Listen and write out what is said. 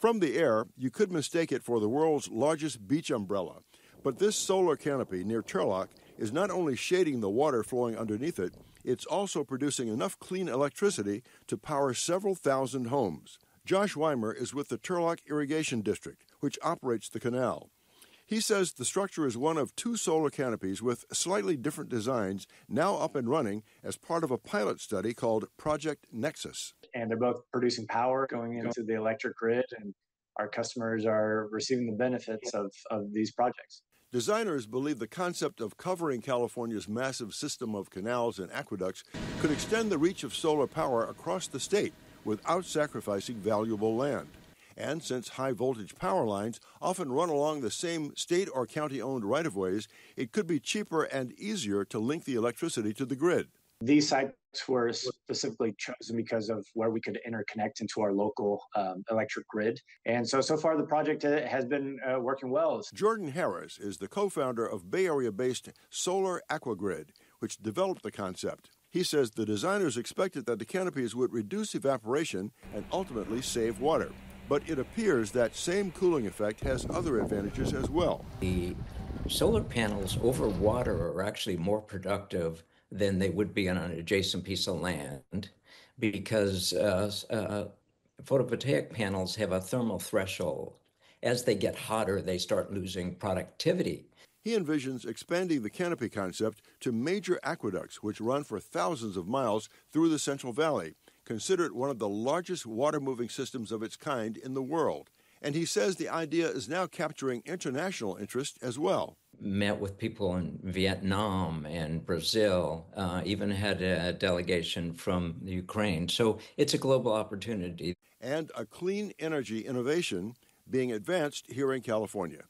From the air, you could mistake it for the world's largest beach umbrella. But this solar canopy near Turlock is not only shading the water flowing underneath it, it's also producing enough clean electricity to power several thousand homes. Josh Weimer is with the Turlock Irrigation District, which operates the canal. He says the structure is one of two solar canopies with slightly different designs now up and running as part of a pilot study called Project Nexus. And they're both producing power going into the electric grid, and our customers are receiving the benefits of, of these projects. Designers believe the concept of covering California's massive system of canals and aqueducts could extend the reach of solar power across the state without sacrificing valuable land. And since high voltage power lines often run along the same state or county owned right of ways, it could be cheaper and easier to link the electricity to the grid. These sites were specifically chosen because of where we could interconnect into our local um, electric grid. And so, so far, the project uh, has been uh, working well. Jordan Harris is the co founder of Bay Area based Solar Aquagrid, which developed the concept. He says the designers expected that the canopies would reduce evaporation and ultimately save water. But it appears that same cooling effect has other advantages as well. The solar panels over water are actually more productive than they would be on an adjacent piece of land because uh, uh, photovoltaic panels have a thermal threshold. As they get hotter, they start losing productivity. He envisions expanding the canopy concept to major aqueducts which run for thousands of miles through the Central Valley, considered one of the largest water moving systems of its kind in the world. And he says the idea is now capturing international interest as well met with people in Vietnam and Brazil, uh, even had a delegation from Ukraine. So it's a global opportunity. And a clean energy innovation being advanced here in California.